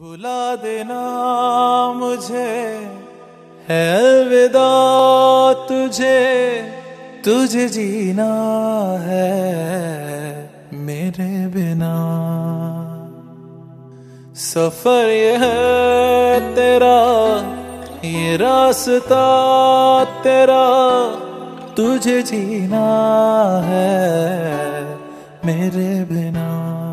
भुला देना मुझे। है अलविदा तुझे तुझे जीना है मेरे बिना। सफ़र ये है तेरा, ये रास्ता तेरा, तुझे जीना है मेरे बिना।